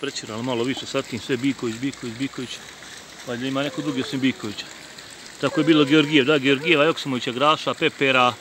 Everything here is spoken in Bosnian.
Prečirano malo više, sad sve Biković, Biković, Biković, pa ima neko drugi osim Bikovića. Tako je bilo Georgijev, da, Georgijeva, Joksimovića, Graša, Pepera,